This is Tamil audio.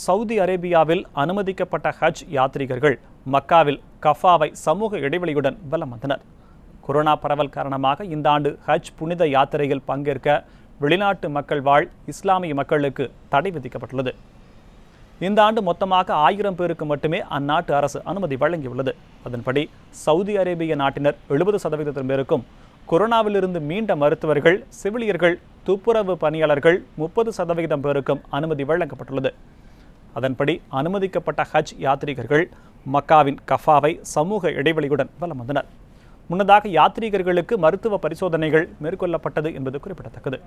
சவுதி அரேபியாவில் அனுமதிக்கப்பட்ட ஹஜ் யாத்ரீகர்கள் மக்காவில் கஃபாவை சமூக இடைவெளியுடன் வலம் வந்தனர். கொரோனா பரவல் காரணமாக இந்த ஆண்டு ஹஜ் புனித யாத்திரையில் பங்கேற்க வெளிநாட்டு மக்கள் வாழ் இஸ்லாமிய மக்களுக்கு தடை விதிக்கப்பட்டுள்ளது. இந்த ஆண்டு மொத்தமாக ஆயிரம் பேருக்கு மட்டுமே அந்நாட்டு அரசு அனுமதி வழங்கியுள்ளது. அதன்படி சவுதி அரேபிய நாட்டினர் எழுபது சதவீதத்தின் பேருக்கும் கொரோனாவிலிருந்து மீண்ட மருத்துவர்கள் செவிலியர்கள் துப்புரவு பணியாளர்கள் முப்பது சதவிகிதம் பேருக்கும் அனுமதி வழங்கப்பட்டுள்ளது. அதன்படி அனுமதிக்கப்பட்ட ஹஜ் யாத்ரீகர்கள் மக்காவின் கஃபாவை சமூக இடைவெளியுடன் வலம் வந்தனர் முன்னதாக யாத்ரீகர்களுக்கு மருத்துவ பரிசோதனைகள் மேற்கொள்ளப்பட்டது என்பது குறிப்பிடத்தக்கது.